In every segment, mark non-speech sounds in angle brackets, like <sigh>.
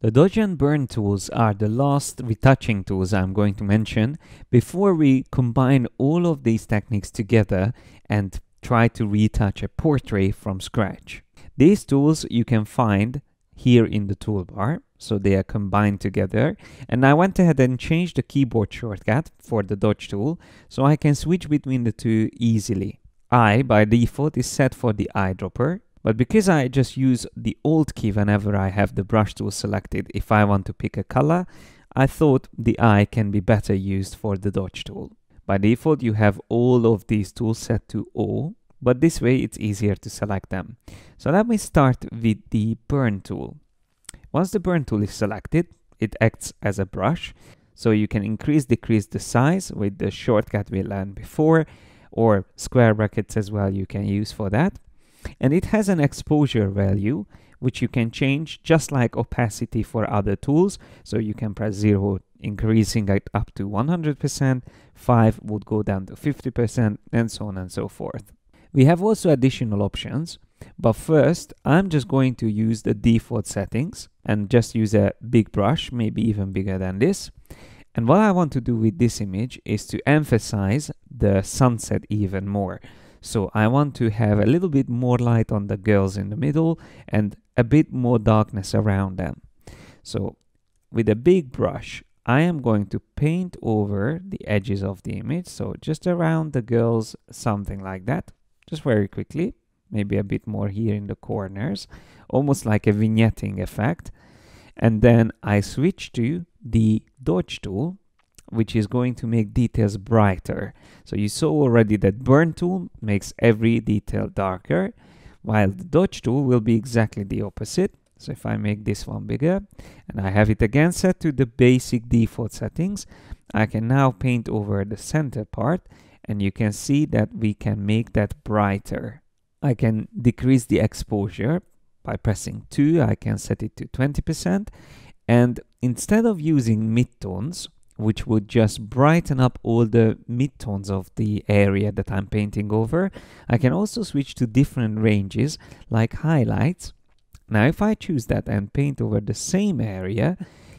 The dodge and burn tools are the last retouching tools I'm going to mention before we combine all of these techniques together and try to retouch a portrait from scratch. These tools you can find here in the toolbar, so they are combined together. And I went ahead and changed the keyboard shortcut for the dodge tool, so I can switch between the two easily. I, by default, is set for the eyedropper, but because I just use the Alt key whenever I have the brush tool selected, if I want to pick a color, I thought the eye can be better used for the dodge tool. By default, you have all of these tools set to O, but this way it's easier to select them. So let me start with the burn tool. Once the burn tool is selected, it acts as a brush, so you can increase, decrease the size with the shortcut we learned before, or square brackets as well you can use for that and it has an exposure value which you can change just like opacity for other tools. So you can press 0 increasing it up to 100% 5 would go down to 50% and so on and so forth. We have also additional options but first I'm just going to use the default settings and just use a big brush maybe even bigger than this. And what I want to do with this image is to emphasize the sunset even more so I want to have a little bit more light on the girls in the middle and a bit more darkness around them. So with a big brush, I am going to paint over the edges of the image. So just around the girls, something like that, just very quickly, maybe a bit more here in the corners, almost like a vignetting effect. And then I switch to the dodge tool which is going to make details brighter. So you saw already that burn tool makes every detail darker, while the dodge tool will be exactly the opposite. So if I make this one bigger and I have it again set to the basic default settings, I can now paint over the center part and you can see that we can make that brighter. I can decrease the exposure by pressing 2, I can set it to 20% and instead of using midtones, which would just brighten up all the midtones of the area that I'm painting over. I can also switch to different ranges like highlights. Now if I choose that and paint over the same area,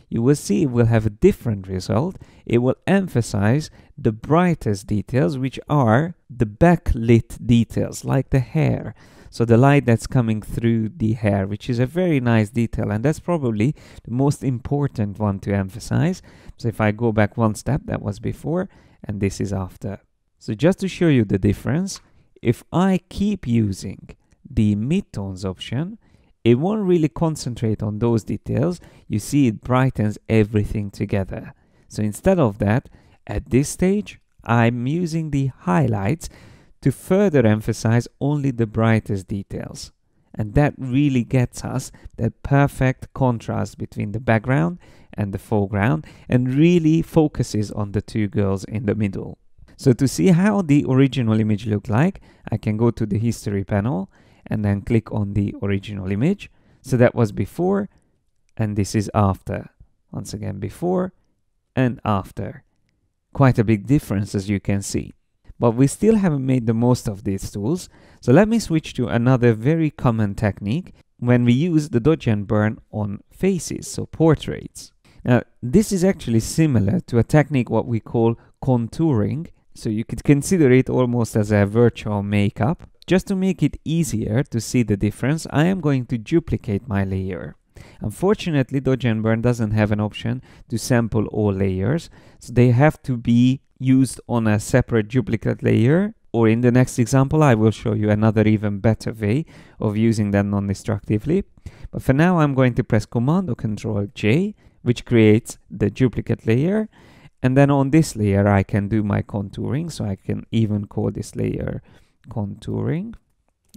you will see it will have a different result. It will emphasize the brightest details, which are the backlit details, like the hair. So the light that's coming through the hair, which is a very nice detail, and that's probably the most important one to emphasize. So if I go back one step, that was before, and this is after. So just to show you the difference, if I keep using the midtones option, it won't really concentrate on those details. You see it brightens everything together. So instead of that, at this stage, I'm using the highlights to further emphasize only the brightest details. And that really gets us that perfect contrast between the background and the foreground and really focuses on the two girls in the middle. So to see how the original image looked like, I can go to the history panel and then click on the original image. So that was before and this is after. Once again, before and after. Quite a big difference as you can see. But we still haven't made the most of these tools. So let me switch to another very common technique when we use the dodge and burn on faces, so portraits. Now, this is actually similar to a technique what we call contouring. So you could consider it almost as a virtual makeup. Just to make it easier to see the difference, I am going to duplicate my layer. Unfortunately, Dodge and Burn doesn't have an option to sample all layers, so they have to be used on a separate duplicate layer or in the next example I will show you another even better way of using them non-destructively. But for now I'm going to press Command or Control J which creates the duplicate layer and then on this layer I can do my contouring so I can even call this layer contouring.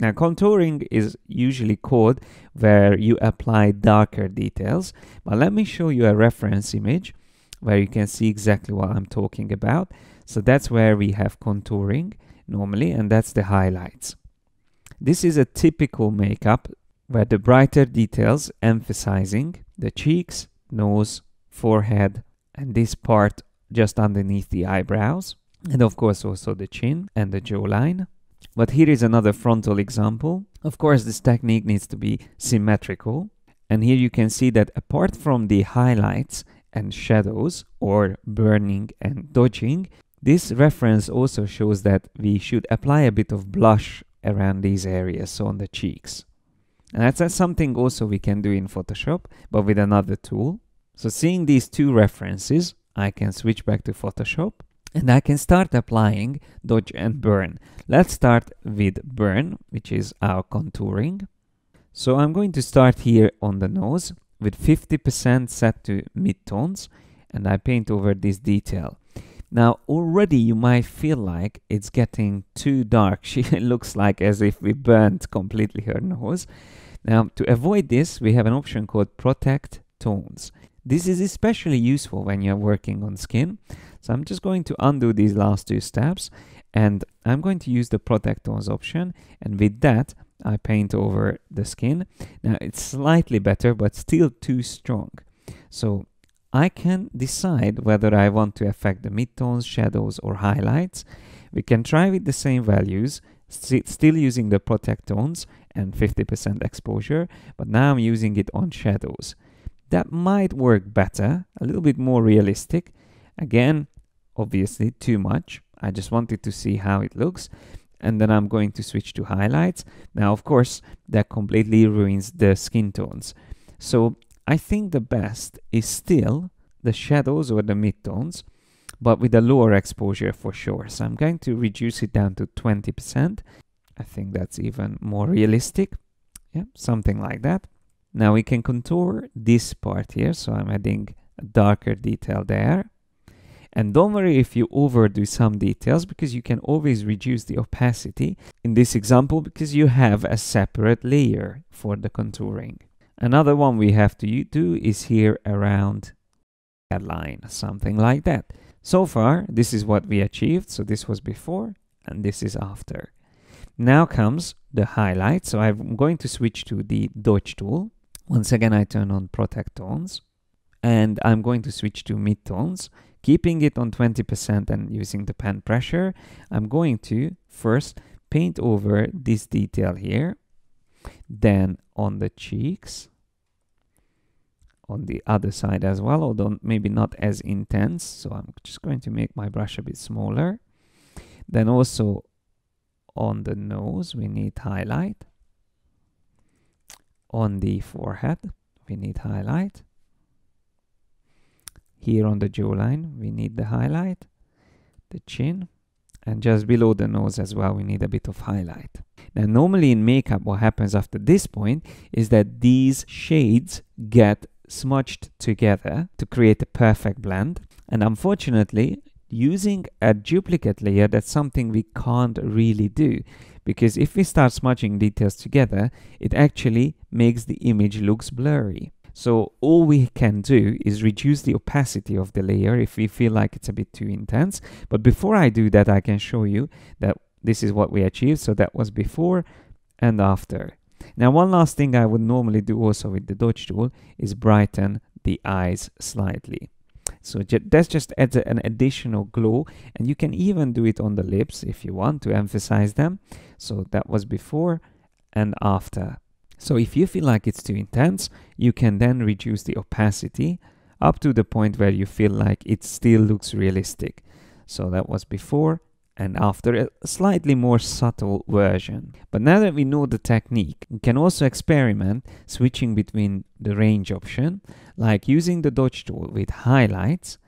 Now contouring is usually called where you apply darker details but let me show you a reference image where you can see exactly what I'm talking about. So that's where we have contouring normally, and that's the highlights. This is a typical makeup where the brighter details emphasizing the cheeks, nose, forehead, and this part just underneath the eyebrows, and of course also the chin and the jawline. But here is another frontal example. Of course, this technique needs to be symmetrical, And here you can see that apart from the highlights and shadows or burning and dodging, this reference also shows that we should apply a bit of blush around these areas, so on the cheeks. And that's, that's something also we can do in Photoshop, but with another tool. So seeing these two references, I can switch back to Photoshop and I can start applying dodge and burn. Let's start with burn, which is our contouring. So I'm going to start here on the nose with 50% set to midtones and I paint over this detail. Now already you might feel like it's getting too dark. <laughs> She looks like as if we burnt completely her nose. Now to avoid this we have an option called protect tones. This is especially useful when you're working on skin. So I'm just going to undo these last two steps and I'm going to use the protect tones option and with that I paint over the skin. Now it's slightly better but still too strong. So I can decide whether I want to affect the midtones, shadows or highlights. We can try with the same values, st still using the protect tones and 50% exposure, but now I'm using it on shadows. That might work better, a little bit more realistic. Again, obviously too much. I just wanted to see how it looks. And then I'm going to switch to highlights. Now, of course, that completely ruins the skin tones. So I think the best is still the shadows or the midtones, but with a lower exposure for sure. So I'm going to reduce it down to 20%. I think that's even more realistic. Yeah, something like that. Now we can contour this part here. So I'm adding a darker detail there. And don't worry if you overdo some details because you can always reduce the opacity in this example because you have a separate layer for the contouring. Another one we have to do is here around that line, something like that. So far, this is what we achieved. So this was before and this is after. Now comes the highlight. So I'm going to switch to the dodge tool. Once again, I turn on protect tones and I'm going to switch to midtones, keeping it on 20% and using the pen pressure. I'm going to first paint over this detail here, then on the cheeks, on the other side as well, although maybe not as intense. So I'm just going to make my brush a bit smaller. Then also on the nose, we need highlight. On the forehead, we need highlight. Here on the jawline, we need the highlight, the chin, and just below the nose as well, we need a bit of highlight. Now, normally in makeup, what happens after this point is that these shades get smudged together to create a perfect blend. And unfortunately, using a duplicate layer, that's something we can't really do. Because if we start smudging details together, it actually makes the image looks blurry. So all we can do is reduce the opacity of the layer if we feel like it's a bit too intense. But before I do that, I can show you that this is what we achieved. So that was before and after. Now, one last thing I would normally do also with the dodge tool is brighten the eyes slightly. So ju that just adds an additional glow and you can even do it on the lips if you want to emphasize them. So that was before and after. So if you feel like it's too intense, you can then reduce the opacity up to the point where you feel like it still looks realistic. So that was before and after a slightly more subtle version. But now that we know the technique, we can also experiment switching between the range option, like using the dodge tool with highlights,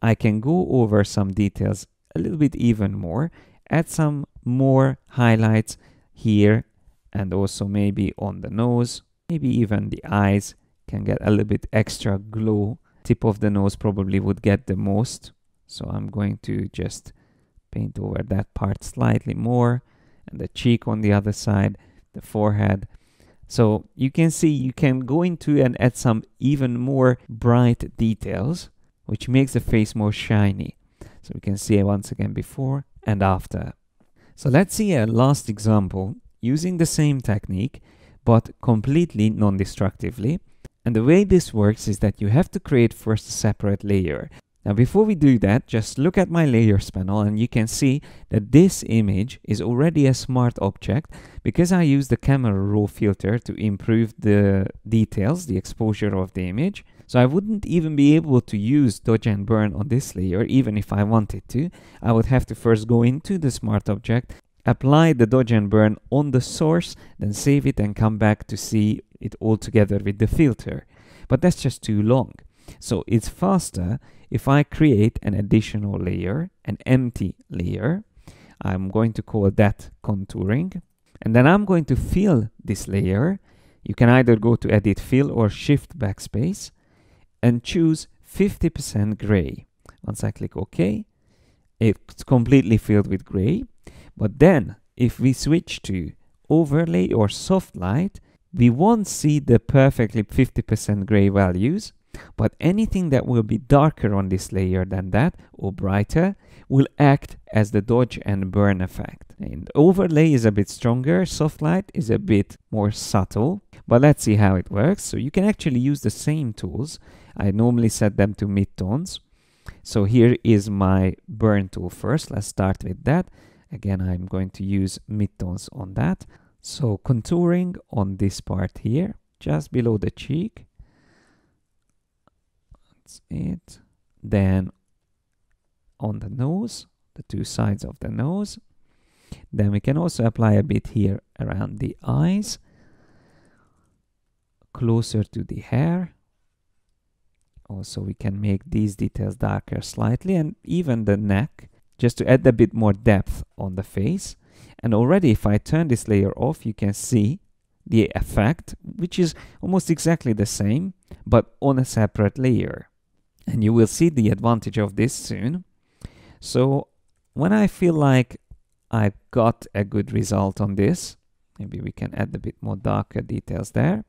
I can go over some details a little bit even more, add some more highlights here and also maybe on the nose, maybe even the eyes can get a little bit extra glow. Tip of the nose probably would get the most. So I'm going to just paint over that part slightly more and the cheek on the other side, the forehead. So you can see you can go into and add some even more bright details, which makes the face more shiny. So we can see once again before and after. So let's see a last example using the same technique, but completely non-destructively. And the way this works is that you have to create first a separate layer. Now before we do that, just look at my layers panel and you can see that this image is already a smart object because I use the camera raw filter to improve the details, the exposure of the image. So I wouldn't even be able to use dodge and burn on this layer even if I wanted to. I would have to first go into the smart object, apply the dodge and burn on the source, then save it and come back to see it all together with the filter. But that's just too long. So it's faster if I create an additional layer, an empty layer. I'm going to call that contouring. And then I'm going to fill this layer. You can either go to edit fill or shift backspace and choose 50% gray. Once I click OK, it's completely filled with gray. But then if we switch to overlay or soft light, we won't see the perfectly 50% gray values, but anything that will be darker on this layer than that or brighter will act as the dodge and burn effect. And overlay is a bit stronger, soft light is a bit more subtle, but let's see how it works. So you can actually use the same tools. I normally set them to midtones. So here is my burn tool first. Let's start with that. Again, I'm going to use midtones on that. So contouring on this part here, just below the cheek. That's it. Then on the nose, the two sides of the nose. Then we can also apply a bit here around the eyes, closer to the hair. Also, we can make these details darker slightly and even the neck, just to add a bit more depth on the face. And already if I turn this layer off, you can see the effect, which is almost exactly the same, but on a separate layer. And you will see the advantage of this soon. So when I feel like I've got a good result on this, maybe we can add a bit more darker details there.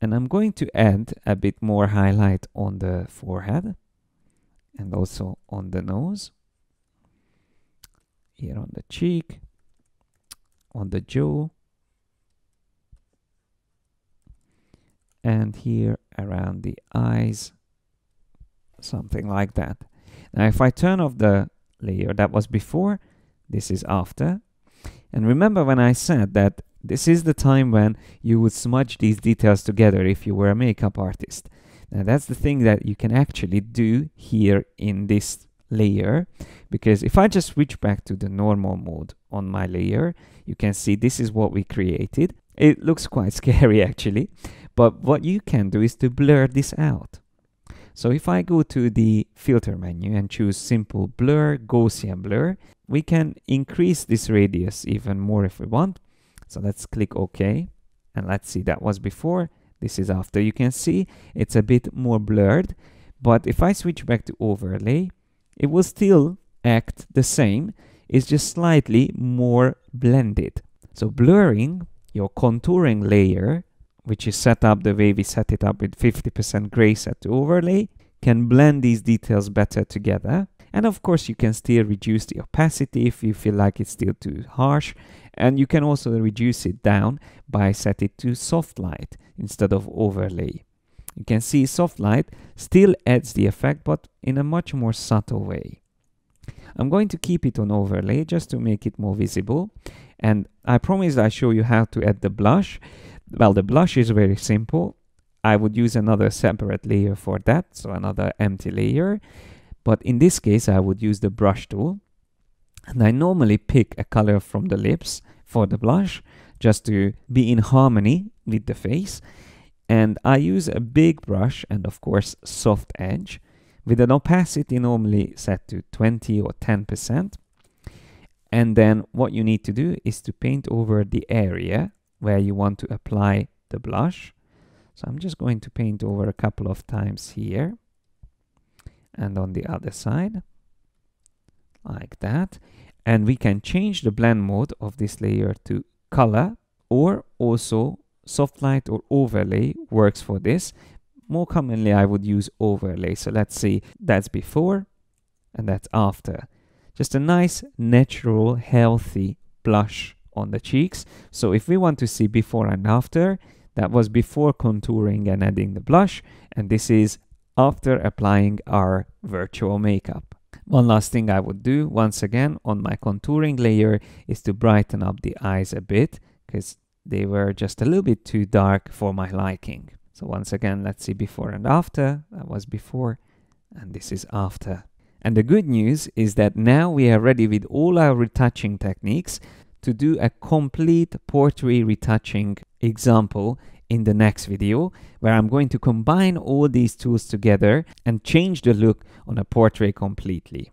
And I'm going to add a bit more highlight on the forehead and also on the nose, here on the cheek, on the jaw and here around the eyes something like that. Now if I turn off the layer that was before this is after. And remember when I said that this is the time when you would smudge these details together if you were a makeup artist. Now that's the thing that you can actually do here in this layer because if I just switch back to the normal mode on my layer you can see this is what we created. It looks quite <laughs> scary actually but what you can do is to blur this out. So if I go to the filter menu and choose simple blur Gaussian blur we can increase this radius even more if we want. So let's click OK and let's see that was before. This is after. You can see it's a bit more blurred but if I switch back to overlay it will still act the same, it's just slightly more blended. So blurring your contouring layer, which is set up the way we set it up with 50% gray set to overlay, can blend these details better together. And of course, you can still reduce the opacity if you feel like it's still too harsh. And you can also reduce it down by set it to soft light instead of overlay. You can see soft light still adds the effect, but in a much more subtle way. I'm going to keep it on overlay just to make it more visible. And I promise I show you how to add the blush. Well, the blush is very simple. I would use another separate layer for that, so another empty layer. But in this case, I would use the brush tool. And I normally pick a color from the lips for the blush, just to be in harmony with the face. And I use a big brush and of course soft edge with an opacity normally set to 20 or 10%. And then what you need to do is to paint over the area where you want to apply the blush. So I'm just going to paint over a couple of times here and on the other side like that. And we can change the blend mode of this layer to color or also soft light or overlay works for this more commonly, I would use overlay. So let's see, that's before and that's after. Just a nice, natural, healthy blush on the cheeks. So if we want to see before and after, that was before contouring and adding the blush, and this is after applying our virtual makeup. One last thing I would do once again on my contouring layer is to brighten up the eyes a bit because they were just a little bit too dark for my liking. So once again, let's see before and after. That was before and this is after. And the good news is that now we are ready with all our retouching techniques to do a complete portrait retouching example in the next video where I'm going to combine all these tools together and change the look on a portrait completely.